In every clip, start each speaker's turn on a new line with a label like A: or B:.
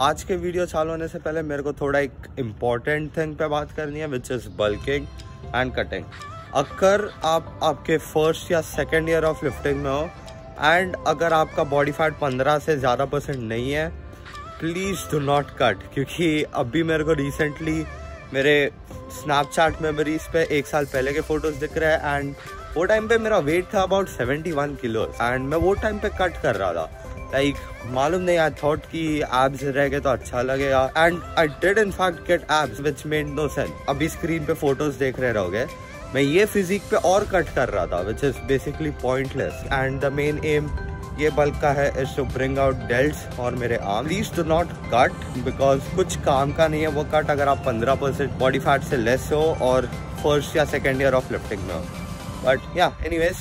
A: आज के वीडियो चालू होने से पहले मेरे को थोड़ा एक इंपॉर्टेंट थिंग पे बात करनी है which is bulking and cutting अगर आप आपके फ़र्स्ट या सेकेंड ईयर ऑफ़ लिफ्टिंग में हो एंड अगर आपका बॉडी फैट पंद्रह से ज़्यादा परसेंट नहीं है प्लीज़ डू नॉट कट क्योंकि अभी मेरे को रिसेंटली मेरे स्नैपचैट मेमोरीज पे एक साल पहले के फ़ोटोज़ दिख रहे हैं एंड वो टाइम पे मेरा वेट था अबाउट 71 किलो एंड मैं वो टाइम पे कट कर रहा था। लाइक मालूम नहीं आई थॉट कि एब्स रह गए तो अच्छा लगेगा। And I did in fact get abs which made no sense अभी स्क्रीन पे फ़ोटोज़ देख रहे रहोगे। मैं ये फिजिक पे और कट कर रहा था which is basically pointless and the main aim ये बल्क का है is to bring out delt और मेरे arm please do not cut because कुछ काम का नहीं है वो कट अगर आप 15 परसेंट बॉडी फैट से लेस हो और फ़र्स्ट या सेकेंड ईयर ऑफ़ लिफ्टिंग में हो। But yeah anyways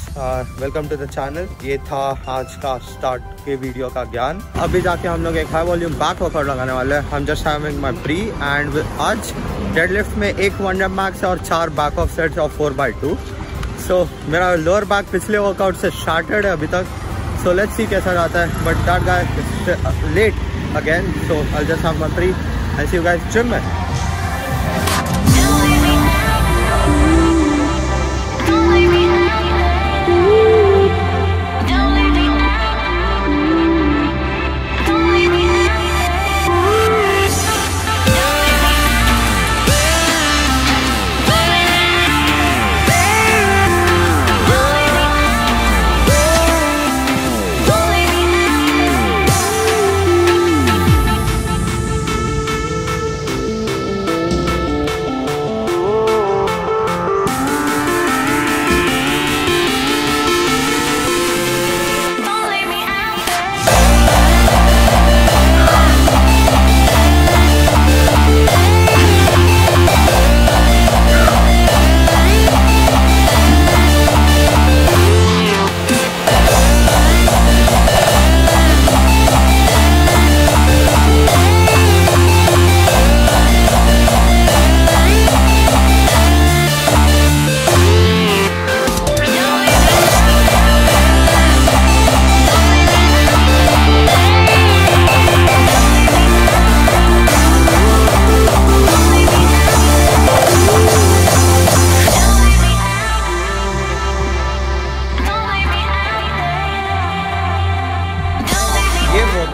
A: welcome to the channel ये था आज का स्टार्ट के वीडियो का ज्ञान। अभी जाके हम लोग एक हाई वॉल्यूम बैक वर्कआउट लगाने वाले हैं। हम just having my pre and आज डेडलिफ्ट में एक वन रेप मैक्स और चार बैक ऑफ़ सेट्स और फोर बाई टू सो मेरा लोअर बैक पिछले वर्कआउट से स्टार्टेड है अभी तक। सो लेट्स सी कैसा जाता है। But that guy late again so I just have my pre I see you guys gym में।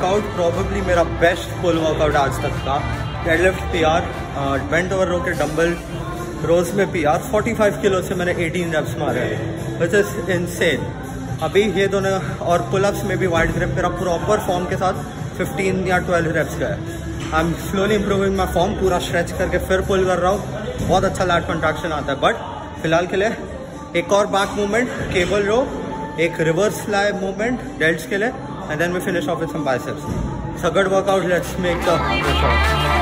A: वर्कआउट प्रॉबली मेरा बेस्ट फुल वर्कआउट आज तक का deadlift P R bent over row के डम्बल रोज में पी आर 45 किलो से मैंने 18 wraps मारे विच इज़ इनसेन अभी ये दोनों, और पुलअप्स में भी वाइड ग्रिप मेरा प्रॉपर फॉर्म के साथ 15 या 12 रेप्स का है। I am slowly improving my form पूरा स्ट्रेच करके फिर पुल कर रहा हूँ। बहुत अच्छा लैट कंट्रैक्शन आता है बट फ़िलहाल के लिए एक और बैक मूवमेंट केबल रो एक रिवर्स फ्लाई मूवमेंट डेल्ट के लिए। And then we finish off with some biceps. It's a good workout. Let's make the workout.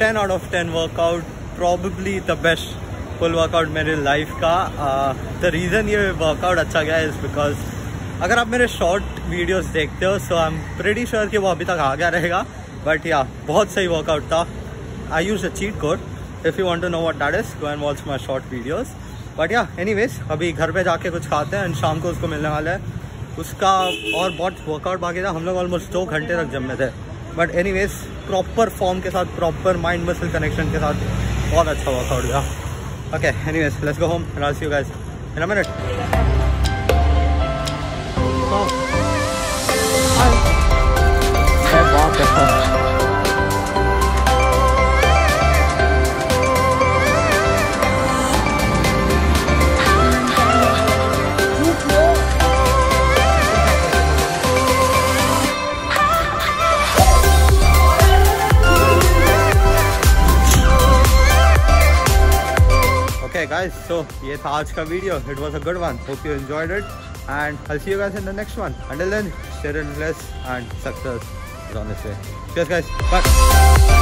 A: 10 out of 10 workout probably the best full workout मेरे life का। The reason ये workout अच्छा गया is because अगर आप मेरे शॉर्ट वीडियोस देखते हो so I am pretty sure कि वो अभी तक आ गया रहेगा। बट या बहुत सही वर्कआउट था। I use a cheat code if you want to know what that is go and watch my short videos but yeah anyways अभी घर पे जाके कुछ खाते हैं एंड शाम को उसको मिलने वाला है। उसका और बहुत वर्कआउट बाकी था। हम लोग ऑलमोस्ट दो घंटे तक जमे थे। बट एनी प्रॉपर फॉर्म के साथ प्रॉपर माइंड मसल कनेक्शन के साथ। बहुत अच्छा वर्कआउट गया okay anyways let's go home Raj you guys in a minute okay guys so ye tha aaj ka video. It was a good one. Hope you enjoyed it. And i'll see you guys in the next one. Until then share and bless and success. On this way. Cheers guys. Bye.